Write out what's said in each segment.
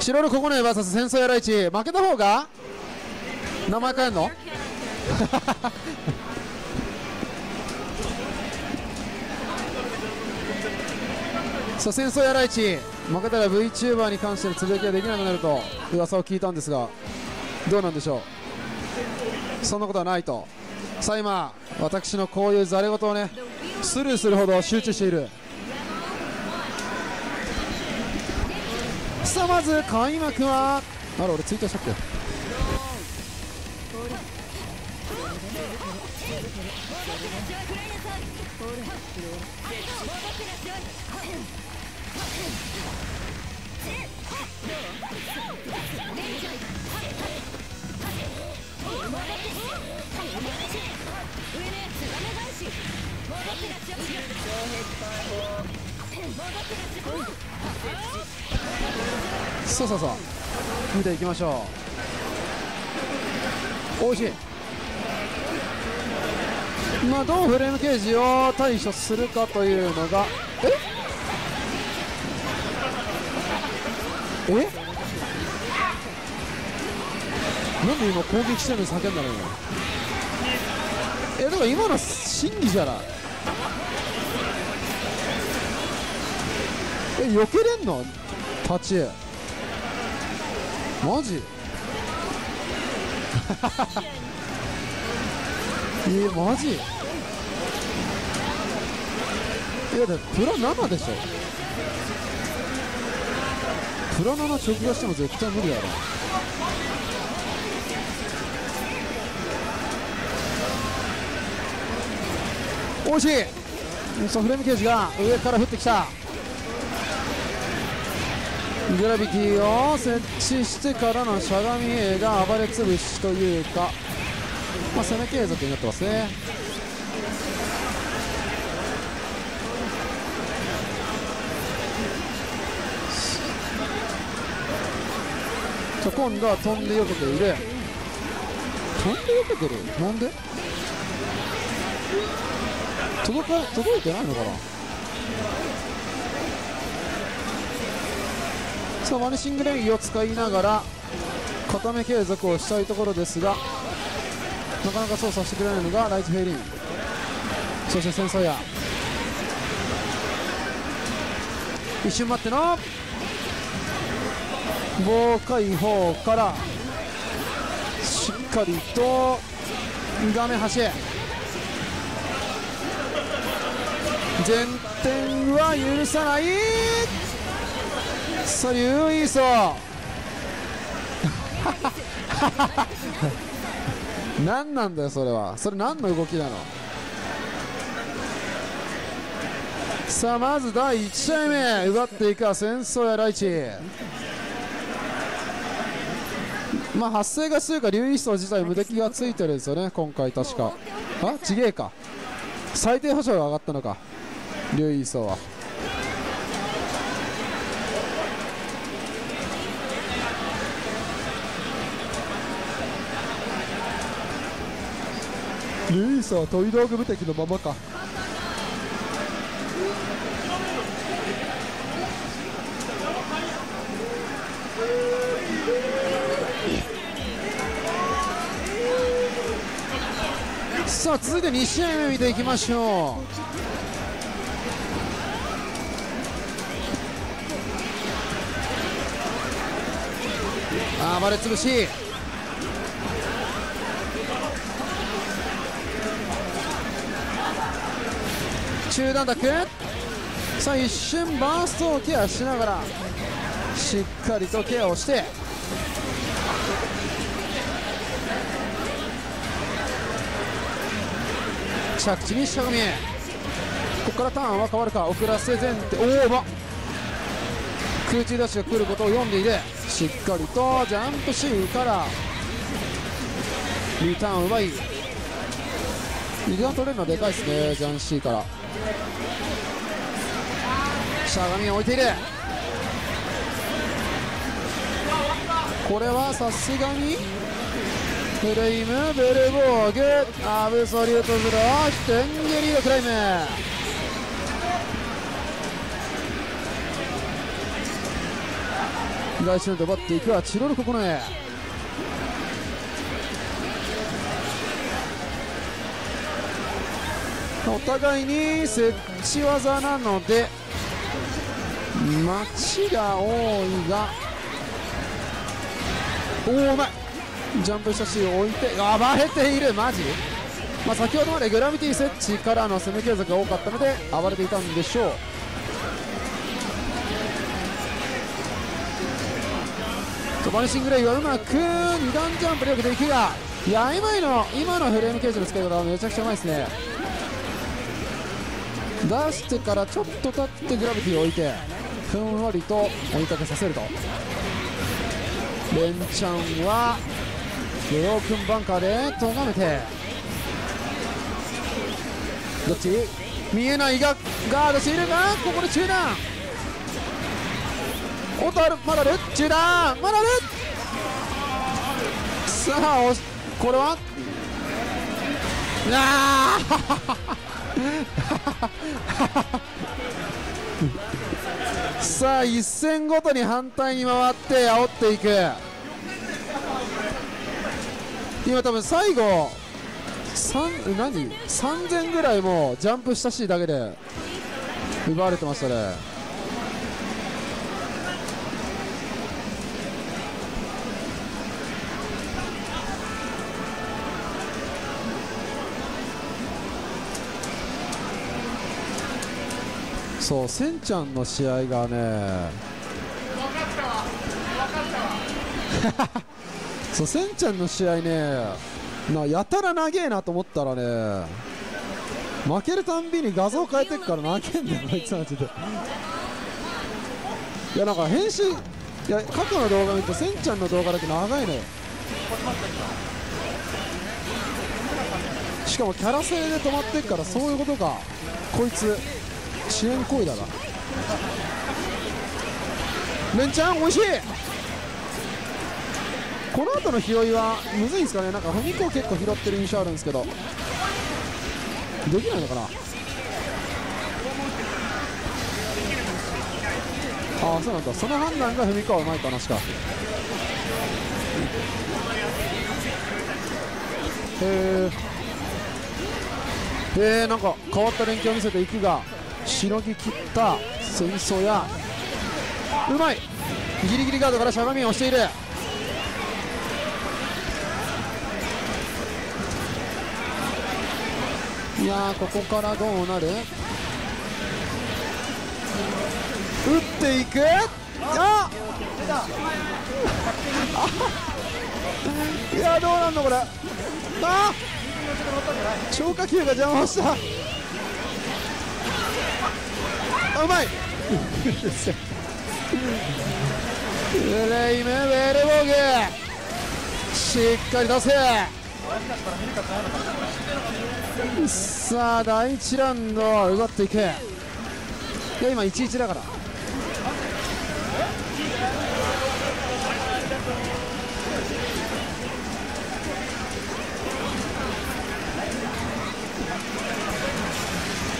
白のここね VS 戦争やらいち負けた方が？名前変えんの？さあ戦争やらいち負けたら VTuber に関してのつぶやきができなくなると噂を聞いたんですがどうなんでしょう？そんなことはないと。さあ今私のこういうざれ言をねスルーするほど集中している。さあまず開幕は。あれ俺ツイートしたっけ そうそうそう。見ていきましょう。おいしい。まあどうフレームケージを対処するかというのが。え？え？なんで今攻撃してるのに叫んだのよ。えだから今の審議じゃない。え避けれんの？立ちマジ？えマジ？いやだプラ7でしょ。プラ7直画しても絶対無理だろ。惜しい。さあフレームケージが上から降ってきた。グラビティを設置してからのしゃがみ A が暴れ潰しというか、まあ、攻め継続になってますね。さあ今度は飛んで避けている。飛んで避けてる？なんで？届か届いてないのかな？さあワニシングレギを使いながら固め継続をしたいところですがなかなか操作してくれないのがライトフェイリン。そしてセンサーヤ一瞬待っての棒開放からしっかりと画面端へ。前転は許さない。さあユイソ何なんだよそれは。それ何の動きなの？さあまず第1試合目。奪っていくは戦争やライチ。まあ発生が強いかリュウイソ自体無敵がついてるんですよね。今回確か。あ？ちげえか。最低保障が上がったのか。リュウイソは。ルイースは飛び道具無敵のままか。さあ続いて2試合目見ていきましょう。あ暴れ潰し。中段ダックさあ一瞬バーストをケアしながらしっかりとケアをして。着地にしゃがみここからターンは変わるか遅らせ前提おおま空中ダッシュが来ることを読んでいてしっかりとジャンプシーンからリターン奪いリターン取れるのはでかいですねジャンシーから。しゃがみを置いている。これはさすがにフレイムベルボーグアブソリュートズローヒテンゲリードクライム。第一ラウンド奪っていくはチロル九重お互いに接地技なので待ちが多いがおおうまい。ジャンプしたし置いて暴れている。マジ、まあ、先ほどまでグラビティ設置からの攻め継続が多かったので暴れていたんでしょう。バニシングレイはうまく2段ジャンプでよくできるがいや今の今のフレームケージの使い方はめちゃくちゃうまいですね。出してからちょっと立ってグラビティを置いてふんわりと追いかけさせると。レンチャンはブロークンバンカーでとがめて。どっち？見えないがガードしているがここで中断おっとあるまだある。中断まだある。さあおこれは？あさあ一戦ごとに反対に回って煽っていく。今多分最後3何？3000ぐらいもジャンプしたしだけで奪われてましたね。そうせんちゃんの試合がねそうせんちゃんの試合ねなやたら長えなと思ったらね負けるたんびに画像変えてくから泣けんだよこいつマジで。いやなんか編集いや過去の動画見るとせんちゃんの動画だけ長いのよ。しかもキャラ性で止まってっからそういうことか。こいつ遅延行為だな。レンちゃんおいしい。この後の拾いはむずいんですかね？なんか踏み子結構拾ってる印象あるんですけど。できないのかな？ああそうなんだ。その判断が踏み子はうまいって話か。へえへえなんか変わった連携を見せていくが。しのぎきった戦争やうまい。ギリギリガードからしゃがみを押している。いやここからどうなる？打っていく？あ いやどうなんのこれ？あ消化球が邪魔した。うまい。フレイムウェルボーグしっかり出せ。さあ第1ラウンド奪っていくいや今1-1だから。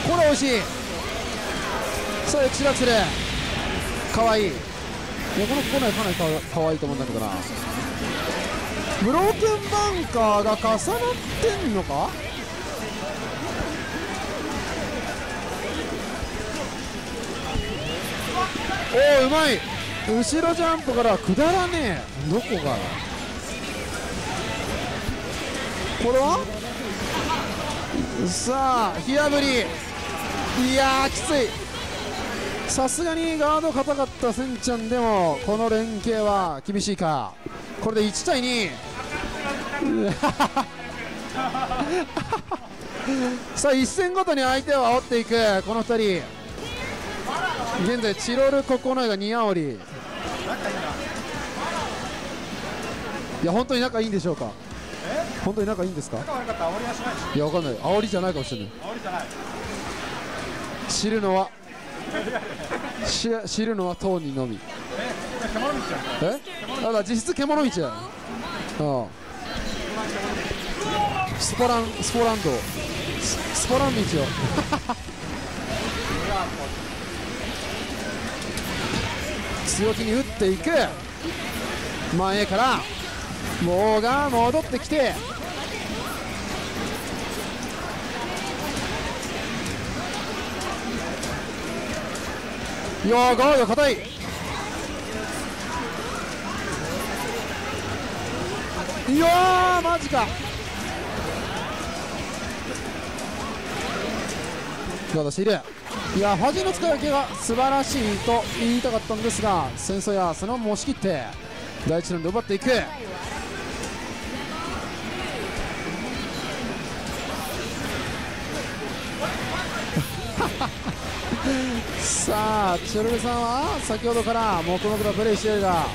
これ惜しい。さあエクシラクセルかわいいこのコーナーかなりかわいいと思うんだけどな。ブロークンバンカーが重なってんのか？おおうまい。後ろジャンプから下らねえ。どこからこれは？さあ火あぶり。いやきつい。さすがにガード硬かったセンちゃんでもこの連携は厳しいか。これで1対2 さあ1戦ごとに相手を煽っていく。この2人。現在チロルココナイがニアオリいや本当に仲いいんでしょうか。本当に仲いいんですか。いやわかんない。煽りじゃないかもしれない。知るのは知るのは当人のみ。え？だから実質獣道だよああスポランスポランドスポラン道よ。強気に打っていく。前から棒が戻ってきていやーガード硬い。いやーマジか。ガードしている。いやファジーの使い分けが素晴らしいと言いたかったんですが戦争やそのまま押し切って第1ラウンド奪っていく。さあチョルルさんは先ほどから黙々とプレイしているが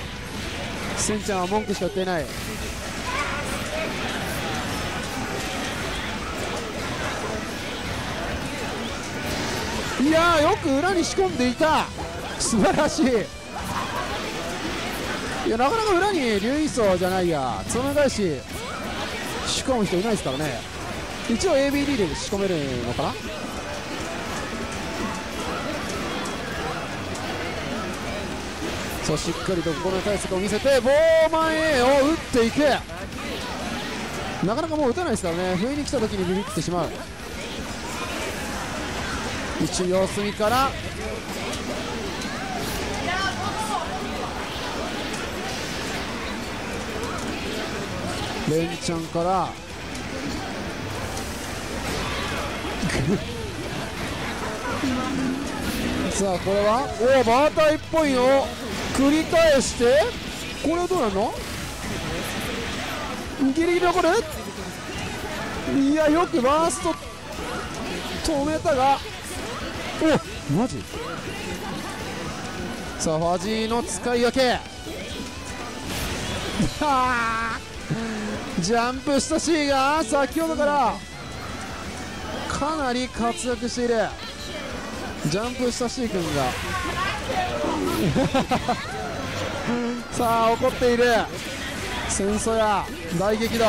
センちゃんは文句しか言っていない。いやよく裏に仕込んでいた。素晴らしい。いやなかなか裏に劉一層じゃないや。つま返し仕込む人いないですからね。一応 ABD で仕込めるのかな？そうしっかりとこの対策を見せてボーマン A を打っていくなかなかもう打たないですからね。不意に来た時にビビってしまう。一応様子見から。レンちゃんから。さあこれはおおバーターっぽいのを繰り返してこれはどうなの？ギリギリ残る？いやよくバースト止めたが。おマジ？さあファジーの使い分け。ジャンプした C が先ほどから。かなり活躍している。ジャンプした C 君が。さあ怒っている。戦争や大激怒。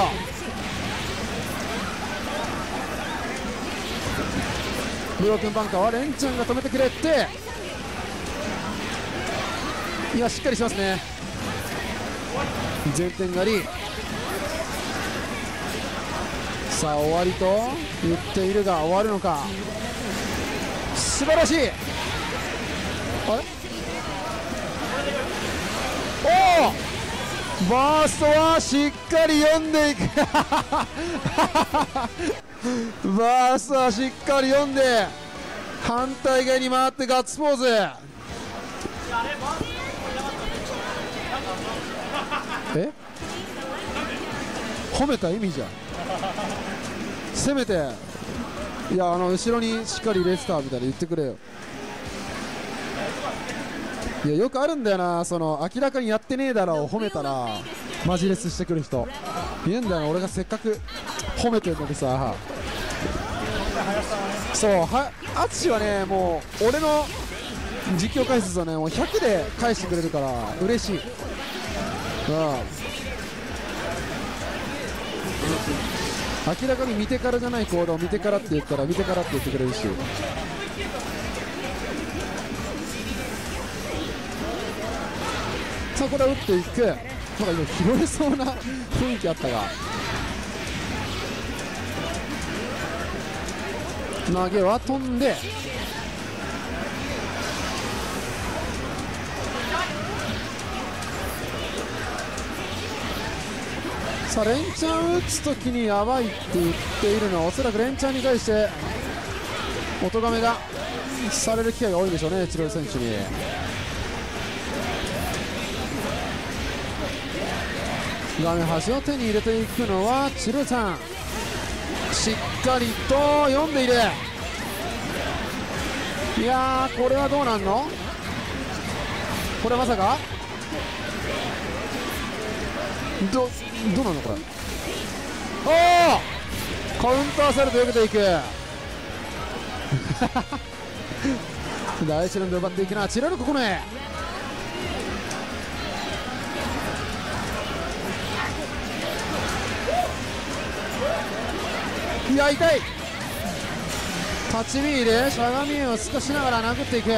ブロークンバンカーはレンちゃんが止めてくれて。いやしっかりしますね。前転狩り。さあ終わりと言っているが終わるのか。素晴らしいあれおおバーストはしっかり読んでいく。バーストはしっかり読んで反対側に回ってガッツポーズ。え？褒めた意味じゃん。せめていやあの後ろにしっかりレスターみたいな言ってくれよ。いやよくあるんだよな。その明らかにやってねえだろを褒めたら。マジレスしてくる人。いるんだよな。俺がせっかく褒めてるのにさ。そうは淳はねもう俺の実況解説はねもう100で返してくれるから嬉しい。うん。明らかに見てからじゃない行動を見てからって言ったら見てからって言ってくれるしこれは打っていく。なんか今拾えそうな雰囲気あったが。投げは飛んで。さあ連チャン打つときにやばいって言っているのはおそらく連チャンに対してお咎めがされる機会が多いんでしょうね、チロル選手に。画面端を手に入れていくのはチルさん。しっかりと読んでいる。いやこれはどうなんの？これまさか？どどうなのこれ？おおカウンターされて避けていく。第一ラウンド奪っていくなチラルココネいや痛い。立ち身でしゃがみを少しながら殴っていく。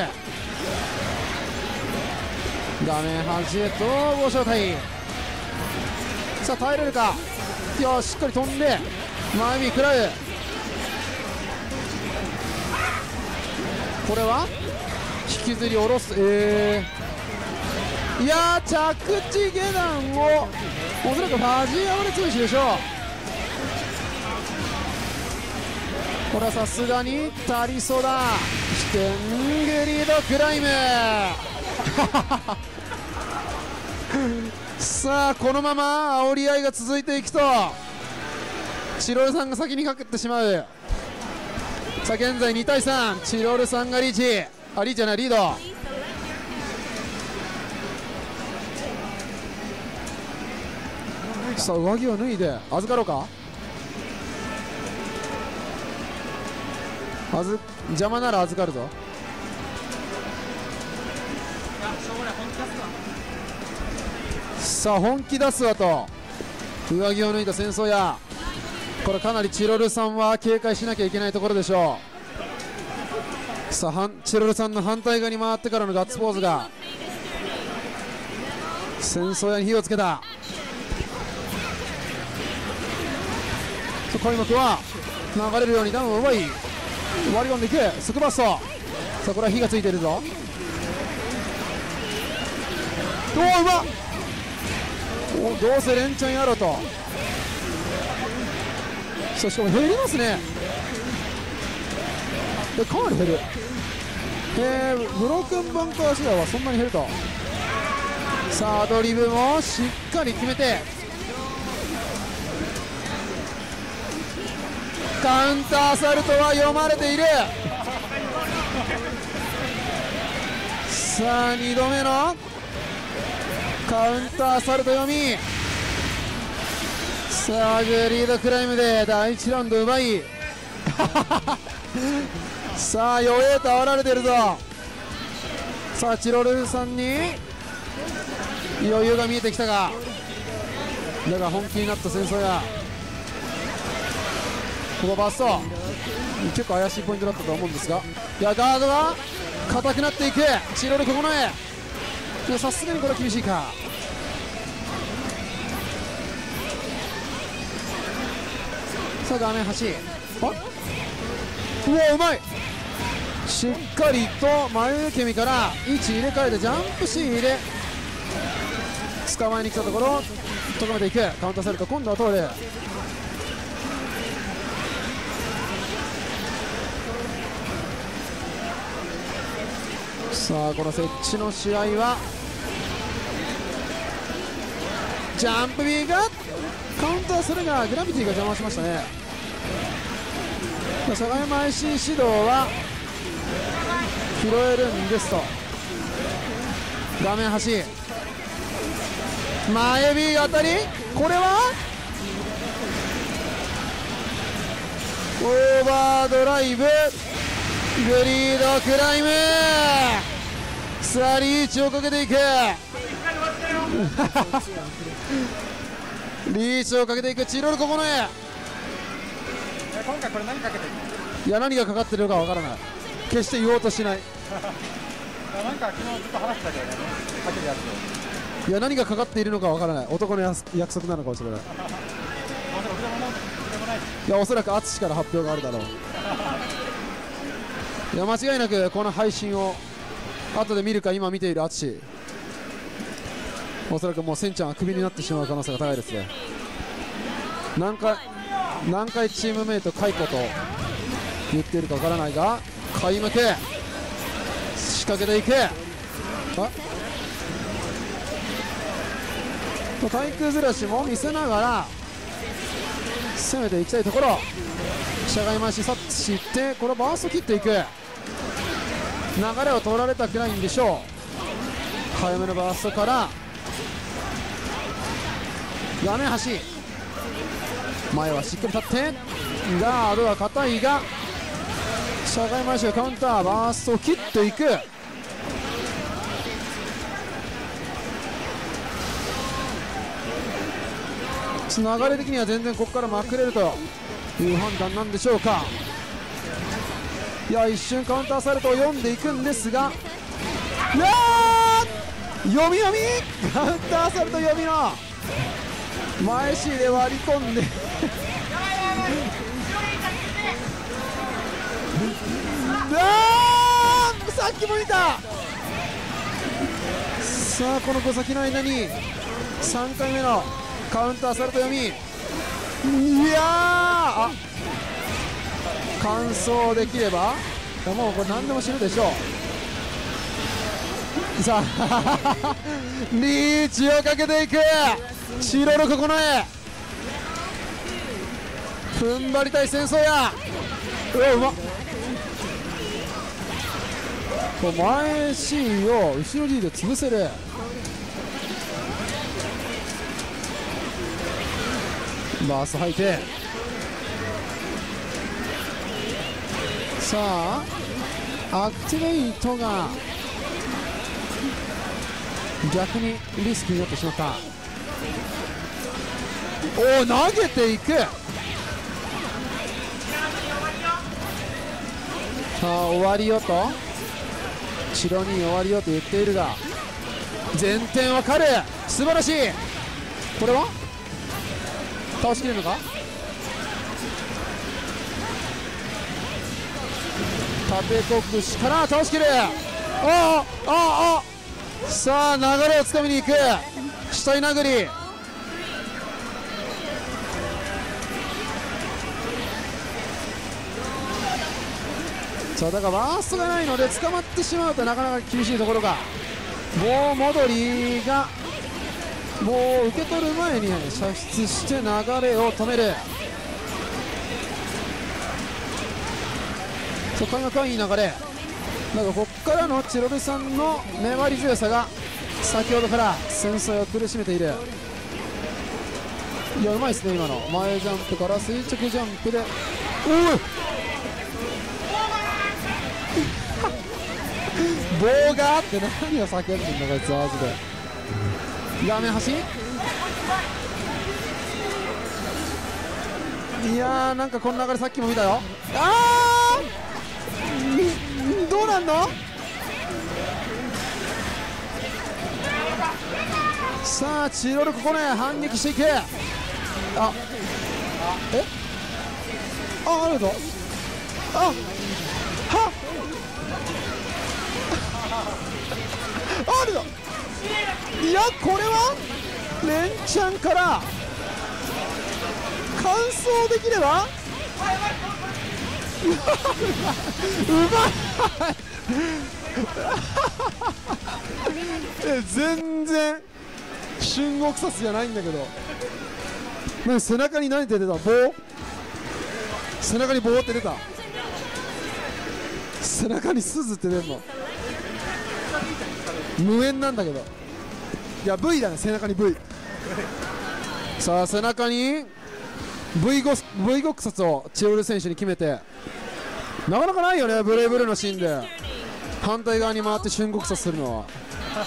画面端へとご招待さあ耐えれるか。いやしっかり飛んで前見食らう。これは？引きずり下ろす。えー、いや着地下段をおそらくファジーアワレツしでしょう。これはさすがに足りそうだ。シテングリードクライム。さあこのまま煽り合いが続いていくと。チロルさんが先にかけてしまう。さあ現在2対3チロルさんがリーチ。あリーチじゃないリード。さあ上着を脱いで。預かろうか？あず邪魔なら預かるぞ。さあ本気出すわと。上着を脱いだ戦争やこれかなりチロルさんは警戒しなきゃいけないところでしょう。さあチロルさんの反対側に回ってからのガッツポーズが。戦争屋に火をつけた。開幕は流れるようにダウンを奪い。割り込んでいくスクバストさあこれは火がついてるぞ。おおうまっ。おどうせ連チャンやろと。そしかも減りますね。でかなり減る。えー、ブロークンバンカーシダーはそんなに減ると。さあアドリブもしっかり決めて。カウンターアサルトは読まれている。さあ2度目のカウンターアサルト読み。さあグリードクライムで第1ラウンド奪い。さあ弱えと煽られてるぞ。さあチロルさんに余裕が見えてきたが。だが本気になった戦争や。ここバスト結構怪しいポイントだったと思うんですが。いやガードが硬くなっていく。チロルここの絵さすがにこれ厳しいか。さあ画面端。あうわうまい。しっかりと眉毛身から位置入れ替えてジャンプシーンで捕まえに来たところとどめていく。カウンターされた今度は通る。さあこの設置の試合はジャンプ B がカウンターするがグラビティが邪魔しましたね。相山 IC 指導は拾えるんですと。画面端。前 B 当たり。これはオーバードライブ。グリードクライム。さあリーチをかけていく。リーチをかけていくチロルここの絵。今回これ何かけてるいや何がかかってるのかわからない。決して言おうとしない。なんか昨日ずっと話してたけどねかけるやついや何がかかっているのかわからない。男のや約束なのかもしれない。いやおそらく淳から発表があるだろう。いや間違いなくこの配信を後で見るか今見ている淳おそらくもうセンちゃんはクビになってしまう可能性が高いですね。何回何回チームメイト解雇と言っているかわからないが開幕仕掛けていくあ。と対空ずらしも見せながら攻めていきたいところ。しゃがみ回し察知してこれバースト切っていく。流れを取られたくないんでしょう。早めのバーストから。画面端前はしっかり立って。ガードは硬いが。しゃがみ回しがカウンターバーストを切っていく。流れ的には全然ここからまくれるという判断なんでしょうか。いや一瞬カウンターされと読んでいくんですがいや読み読み？カウンターサルト読みの前 C で割り込んで。さっきも見た。さあこの5先の間に3回目のカウンターサルト読み。いやーあ完走できればもうこれ何でも知るでしょう。さあ リーチをかけていく。チロルここの絵。踏ん張りたい戦争や。うわうまっ。こう前 C を後ろ D で潰せる。バース吐いて。さあアクティベイトが逆にリスクになってしまった。おお投げていく。さあ終わりよと。白に終わりよと言っているが前転は彼。素晴らしい。これは倒しきれるのか？縦国士から倒しきる。あああ。あさあ流れをつかみに行く。死体殴り。さあだからワーストがないので捕まってしまうとなかなか厳しいところが。もうモドリーがもう受け取る前に射出して流れを止める。そう開幕はいい流れだかここからのチロルさんの粘り強さが先ほどから戦争を苦しめている。いやうまいですね今の。前ジャンプから垂直ジャンプで。おい！棒があって何を叫んでんだこいつマジで。画面端？いやーなんかこの流れさっきも見たよ。あー！どうなんの？さあチロルここね反撃していく。あえ？ああるぞあはあるぞいやこれはレンチャンから完走できればうまい。全然春国殺じゃないんだけど。背中に何て出た？棒？背中に棒って出た？背中に鈴って出るの？無縁なんだけど。いや V だね。背中に V さあ背中に V ゴ v ゴック殺をチオル選手に決めて。なかなかないよねブレイブルーのシーンで。反対側に回って春国殺するのは。あ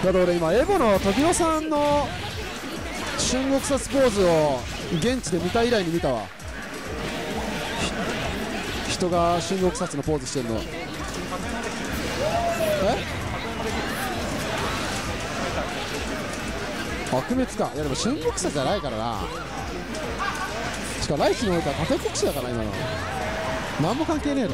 あだって俺今エボの時野さんの春国殺ポーズを現地で見た以来に見たわ。ひ人が春国殺のポーズしてるの。え？白滅かいやでも春国殺じゃないからな。しかも来季においては縦国士だから今の。何も関係ねえの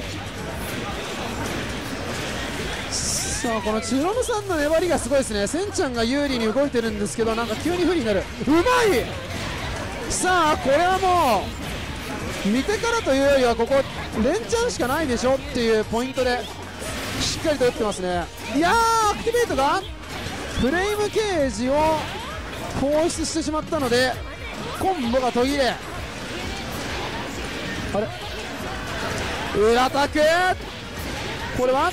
さあこのチロムさんの粘りがすごいですね。センちゃんが有利に動いてるんですけどなんか急に不利になる。うまい！さあこれはもう見てからというよりはここ連チャンしかないでしょっていうポイントでしっかりと打ってますね。いやーアクティベートが？フレームケージを放出してしまったのでコンボが途切れ。あれ？裏タク。これは？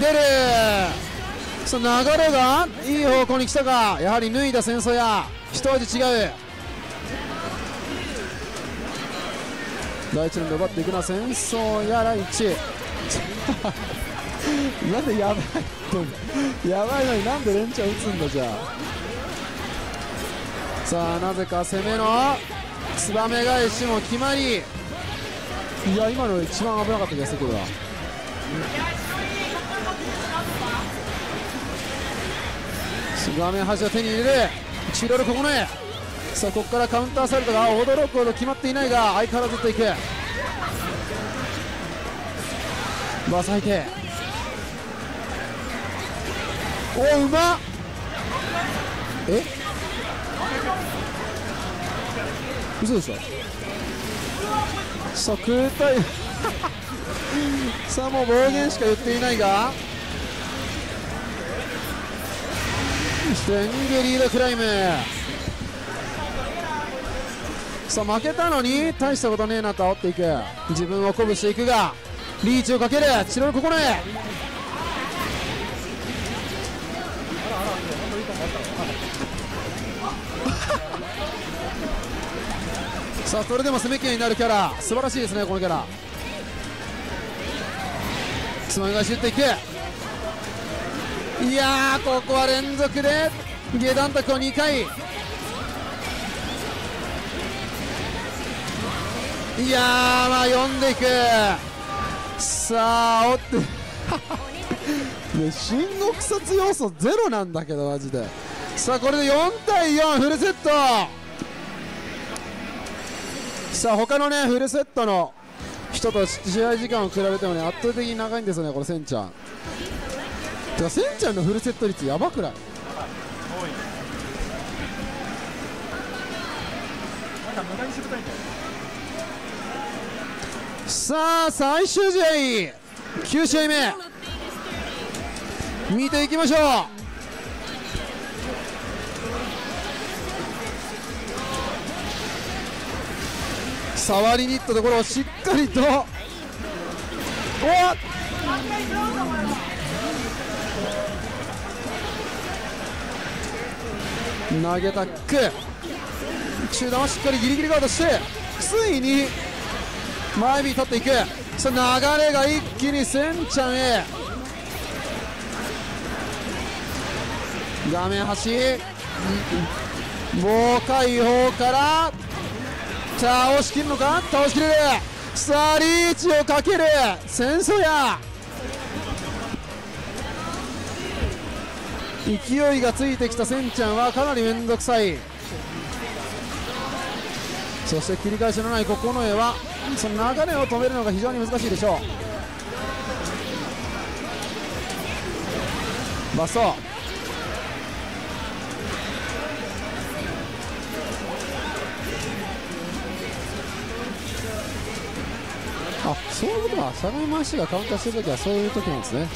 出る。その流れがいい方向に来たか。やはり脱いだ戦争や。一味違う。第一ラウンド奪っていくな戦争やら1 なんでやばいやばいのになんで連チャン打つんだじゃあ。さあなぜか攻めのツバメ返しも決まり。いや今の一番危なかった気がするけどな。画面端を手に入れるチロルここね。さあここからカウンターサルトが驚くほど決まっていないが相変わらずといく。バス相手おうまっ。え？嘘でしょ？さあ空対さあもう暴言しか言っていないが。テンゲリードクライム。さあ負けたのに大したことねえなと煽っていく。自分を鼓舞していくがリーチをかける。チロルここね。さあそれでも攻め権になるキャラ。素晴らしいですねこのキャラ。つまみ返し打っていくいやーここは連続で下段卓を2回。いやーまあ読んでいく。さあおって。ね新国殺要素ゼロなんだけどマジで。さあこれで4対4フルセット。さあ他のねフルセットの人と試合時間を比べてもね圧倒的に長いんですよねこれセンちゃん。てかセンちゃんのフルセット率やばくない？さあ最終試合。9試合目。見ていきましょう。触りに行ったところをしっかりと。おっ。投げタック。中段はしっかりギリギリガードしてついに前に立っていく。さあ流れが一気にセンちゃんへ。画面端。棒開放から。倒しきるのか？倒しきる。さあリーチをかける。戦争や。勢いがついてきたセンちゃんはかなり面倒くさい。そして切り返しのない九重はその流れを止めるのが非常に難しいでしょう。バストそういうことかしゃがみ回しがカウンターしてるときはそういう時なんですね。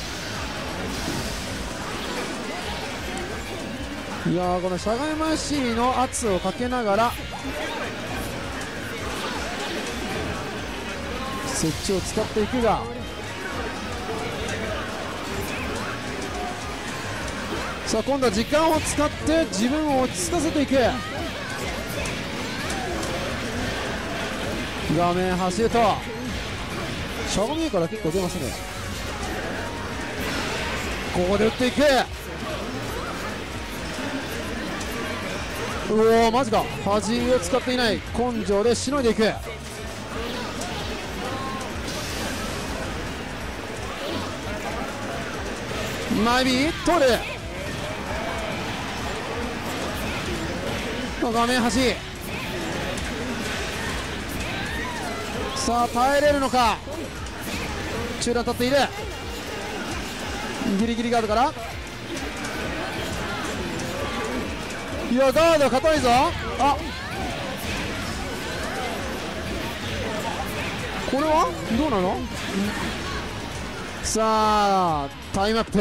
いやこのしゃがみ回しの圧をかけながら設置を使っていくがさあ今度は時間を使って自分を落ち着かせていく。画面端へと。しゃがみから結構出ますね。ここで打っていく。うおマジか。端を使っていない。根性でしのいでいく。前見取る。画面端。さあ耐えれるのか。中段立っている。ギリギリガードから。いやガード硬いぞ。あ。これは？どうなの？さあタイムアップ。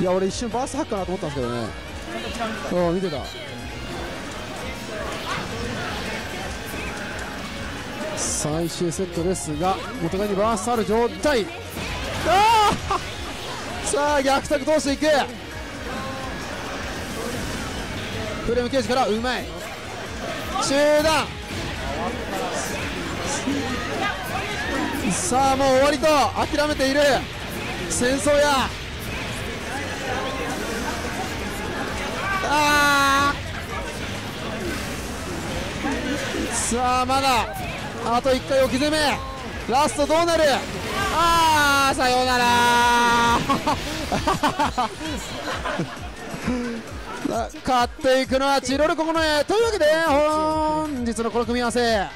いや俺一瞬バーストハックかなと思ったんですけどね。うん見てた。最終セットですがお互いにバースある状態あさあ逆卓通していく。フレームケージからうまい。中段さあもう終わりと諦めている。戦争や。あー！さあまだ。あと1回置き攻め。ラストどうなる？あーさようなら。勝っていくのはチロルココノエというわけで本日のこの組み合わせ。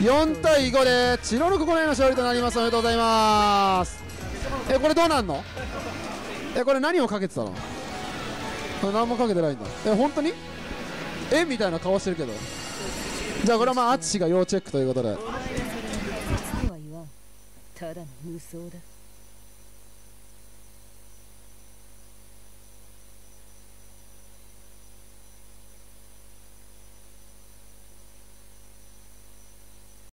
4対5でチロルココノエの勝利となります。おめでとうございます。えこれどうなんの？えこれ何をかけてたの？何もかけてないんだ。え本当に？えみたいな顔してるけど。じゃあこれはまあ淳が要チェックということで。ただの無双だ。